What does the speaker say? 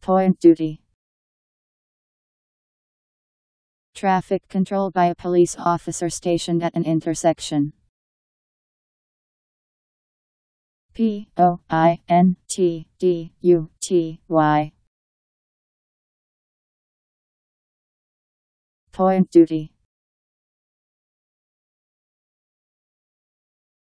Point duty. Traffic control by a police officer stationed at an intersection. P O I N T D U T Y. Point duty.